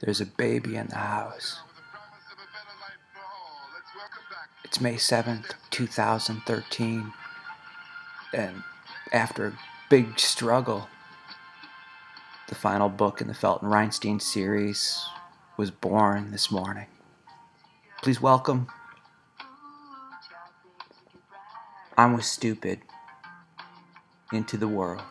There's a baby in the house. It's May 7th, 2013. And after a big struggle, the final book in the Felton Reinstein series was born this morning. Please welcome. I'm with Stupid into the world.